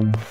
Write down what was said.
you